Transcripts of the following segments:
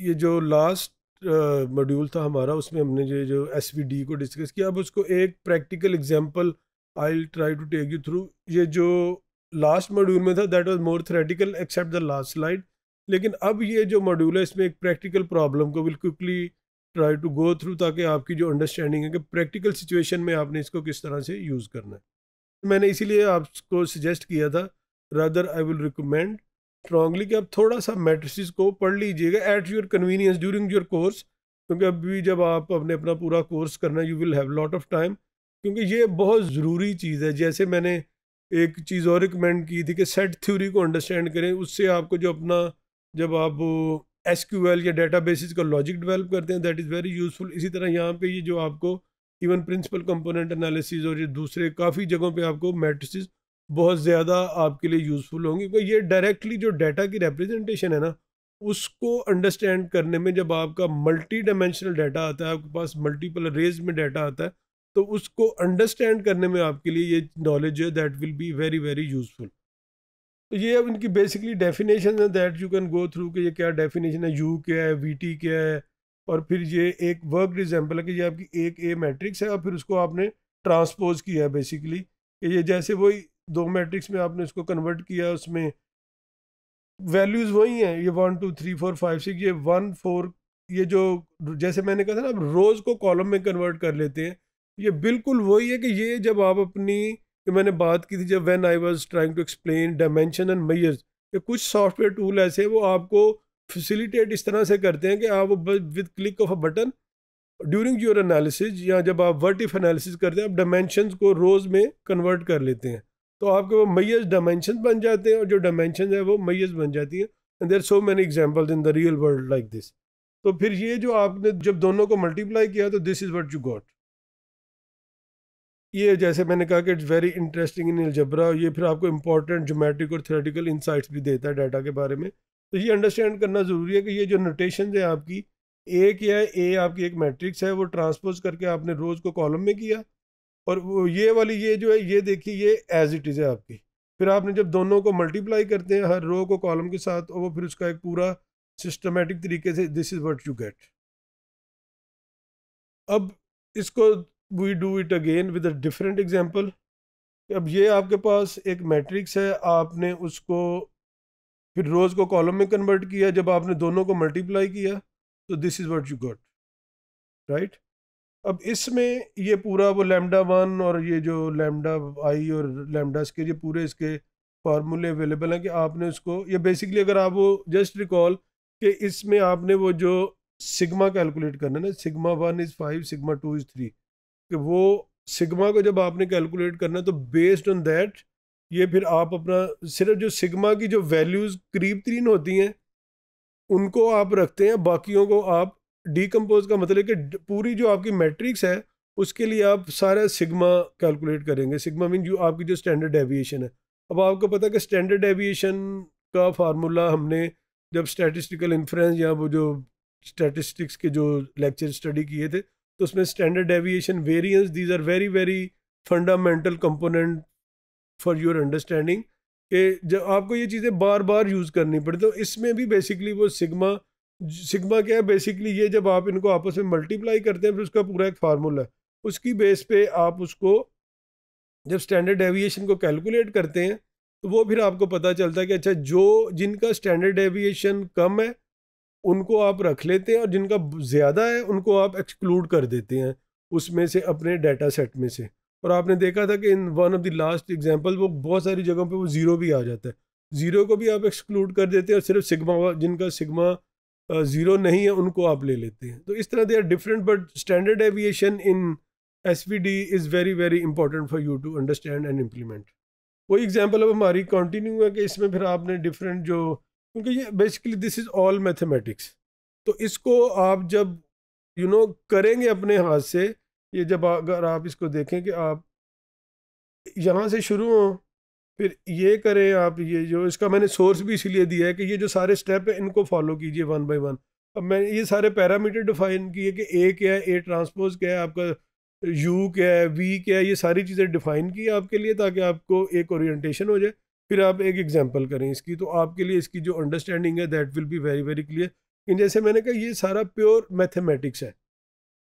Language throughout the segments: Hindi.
ये जो लास्ट मॉड्यूल था हमारा, उसमें हमने ये जो एसवीडी को डिस्कस किया। अब उसको एक practical example I try to take you through ये जो लास्ट मॉड्यूल में था that was more theoretical except the last slide लेकिन अब ये जो मॉड्यूल है, इसमें एक प्रैक्टिकल प्रॉब्लम को will quickly try to go through ताकि आपकी जो अंडरस्टैंडिंग है कि प्रैक्टिकल सिचुएशन में आपने इसको किस तरह से यूज़ करना है। मैंने इसीलिए आपको सजेस्ट किया था। Rather I will recommend strongly कि आप थोड़ा सा मैट्रिस को पढ़ लीजिएगा at your convenience during your course क्योंकि अभी जब आप अपने अपना पूरा कोर्स करना you will have lot of time क्योंकि ये बहुत ज़रूरी चीज़ है। जैसे मैंने एक चीज़ और रिकमेंड की थी कि सेट थ्योरी को अंडरस्टैंड करें, उससे आपको जो अपना, जब आप एसक्यूएल या डेटा का लॉजिक डेवलप करते हैं दैट इज़ वेरी यूज़फुल इसी तरह यहाँ पे ये जो आपको इवन प्रिंसिपल कंपोनेंट एनालिसिस और ये दूसरे काफ़ी जगहों पे आपको मैट्रिसेस बहुत ज़्यादा आपके लिए यूज़फुल होंगी, क्योंकि ये डायरेक्टली जो डाटा की रिप्रेजेंटेशन है ना, उसको अंडरस्टैंड करने में जब आपका मल्टी डायमेंशनल डाटा आता है, आपके पास मल्टीपल रेज में डाटा आता है तो उसको अंडरस्टैंड करने में आपके लिए ये नॉलेज है that will be very very useful तो ये अब इनकी बेसिकली डेफिनेशन है that you can go through कि ये क्या डेफिनेशन है यू क्या है वी टी क्या है, और फिर ये एक वर्क एग्ज़ाम्पल है कि ये आपकी एक ए मैट्रिक्स है और फिर उसको आपने ट्रांसपोज किया है बेसिकली कि ये जैसे वही दो मैट्रिक्स में आपने इसको कन्वर्ट किया उसमें। वैल्यूज़ वही हैं, ये one two three four five six ये वन फोर ये जो जैसे मैंने कहा था ना आप रोज़ को कॉलम में कन्वर्ट कर लेते हैं। ये बिल्कुल वही है कि ये जब आप अपनी, कि मैंने बात की थी जब when I was trying to explain dimension and measures ये कुछ सॉफ्टवेयर टूल ऐसे वो आपको फैसिलिटेट इस तरह से करते हैं कि आप with click of a button during your analysis या जब आप वर्टिफ एनालिसिस करते हैं, आप डायमेंशन को रोज़ में कन्वर्ट कर लेते हैं। तो आपके वो मैयज डायमेंशन बन जाते हैं और जो डायमेंशन है वो मैयज बन जाती हैं। And there so many examples in the real world like this तो फिर ये जो आपने जब दोनों को मल्टीप्लाई किया तो this is what you got ये जैसे मैंने कहा कि it's very interesting in algebra ये फिर आपको इंपॉर्टेंट जोमेट्रिक और थ्रेटिकल इंसाइट्स भी देता है डाटा के बारे में। तो ये अंडरस्टैंड करना ज़रूरी है कि ये जो नोटेशन है आपकी ए क्या है ए आपकी एक मैट्रिक्स है, वो ट्रांसपोज करके आपने रोज़ को कॉलम में किया। और ये वाली ये जो है, ये देखिए, ये एज इट इज़ है आपकी। फिर आपने जब दोनों को मल्टीप्लाई करते हैं, हर रो को कॉलम के साथ, और वो फिर उसका एक पूरा सिस्टमेटिक तरीके से this is what you get अब इसको we do it again with a different example अब ये आपके पास एक मैट्रिक्स है, आपने उसको फिर रोज़ को कॉलम में कन्वर्ट किया, जब आपने दोनों को मल्टीप्लाई किया तो this is what you got right अब इसमें ये पूरा वो लेमडा वन और ये जो लेमडा आई और लेमडा के ये पूरे इसके फार्मूले अवेलेबल हैं कि आपने उसको, ये बेसिकली अगर आप वो जस्ट रिकॉल कि इसमें आपने वो जो सिग्मा कैलकुलेट करना ना sigma one is five sigma two is three कि वो सिग्मा को जब आपने कैलकुलेट करना तो बेस्ड ऑन दैट ये फिर आप अपना, सिर्फ़ जो सिग्मा की जो वैल्यूज़ करीब तरीन होती हैं, उनको आप रखते हैं, बाकियों को आप डीकम्पोज का मतलब कि पूरी जो आपकी मैट्रिक्स है, उसके लिए आप सारा सिग्मा कैलकुलेट करेंगे। सिग्मा मीन जो आपकी जो स्टैंडर्ड एविएशन है। अब आपको पता है कि स्टैंडर्ड एविएशन का फार्मूला हमने जब स्टैटिस्टिकल इन्फ्रेंस या वो जो स्टैटिस्टिक्स के जो लेक्चर स्टडी किए थे तो उसमें standard deviation variance these are very very fundamental component for your understanding कि जब आपको ये चीज़ें बार बार यूज़ करनी पड़ती तो इसमें भी बेसिकली वो सिग्मा सिग्मा क्या है? बेसिकली ये जब आप इनको आपस में मल्टीप्लाई करते हैं, फिर उसका पूरा एक फार्मूला है। उसकी बेस पे आप उसको जब स्टैंडर्ड एविएशन को कैलकुलेट करते हैं तो वो फिर आपको पता चलता है कि अच्छा जो जिनका स्टैंडर्ड एविएशन कम है, उनको आप रख लेते हैं और जिनका ज़्यादा है, उनको आप एक्सक्लूड कर देते हैं उसमें से अपने डाटा सेट में से। और आपने देखा था कि in one of the last example वो बहुत सारी जगहों पे वो ज़ीरो भी आ जाता है। ज़ीरो को भी आप एक्सक्लूड कर देते हैं और सिर्फ़ सिग्मा, जिनका सिग्मा ज़ीरो नहीं है उनको आप ले लेते हैं। तो इस तरह they are different but standard aviation in S V D is very very important for you to understand and implement वही एग्ज़ाम्पल अब हमारी कंटिन्यू है कि इसमें फिर आपने डिफरेंट जो क्योंकि ये basically this is all mathematics तो इसको आप जब यू you नो know, करेंगे अपने हाथ से ये जब अगर आप इसको देखें कि आप यहाँ से शुरू हों फिर ये करें आप, ये जो इसका मैंने सोर्स भी इसीलिए दिया है कि ये जो सारे स्टेप है, इनको फॉलो कीजिए वन बाय वन अब मैंने ये सारे पैरामीटर डिफाइन किए कि ए क्या है ए ट्रांसपोज क्या है, आपका यू क्या है वी क्या है, ये सारी चीज़ें डिफाइन की आपके लिए ताकि आपको एक ओरिएंटेशन हो जाए। फिर आप एक एग्जांपल करें इसकी तो आपके लिए इसकी जो अंडरस्टैंडिंग है that will be very very clear कि जैसे मैंने कहा, ये सारा प्योर मैथमेटिक्स है।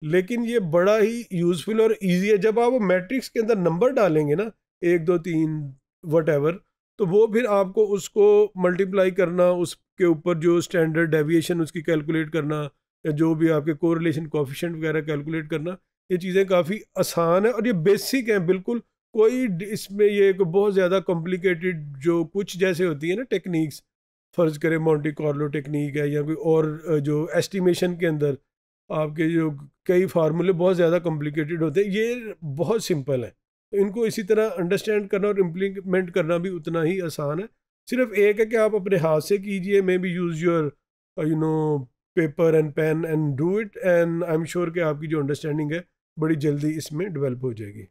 लेकिन ये बड़ा ही यूज़फुल और ईजी है। जब आप मैट्रिक्स के अंदर नंबर डालेंगे ना, एक, दो, तीन वट तो वो फिर आपको उसको मल्टीप्लाई करना, उसके ऊपर जो स्टैंडर्ड डेविएशन उसकी कैलकुलेट करना, या जो भी आपके कोरिलेशन कोफिशेंट वगैरह कैलकुलेट करना, ये चीज़ें काफ़ी आसान है और ये बेसिक हैं, बिल्कुल कोई इसमें ये एक बहुत ज़्यादा कॉम्प्लिकेटेड जो कुछ जैसे होती है ना टेक्निक्स फ़र्ज़ करें मोंटी कॉर्लो टेक्निक है या कोई और जो एस्टिमेशन के अंदर आपके जो कई फार्मूले बहुत ज़्यादा कॉम्प्लिकेटेड होते हैं, ये बहुत सिंपल है। तो इनको इसी तरह अंडरस्टैंड करना और इम्प्लीमेंट करना भी उतना ही आसान है। सिर्फ़ एक है कि आप अपने हाथ से कीजिए maybe use your you know paper and pen and do it and I am sure कि आपकी जो अंडरस्टैंडिंग है, बड़ी जल्दी इसमें डेवलप हो जाएगी।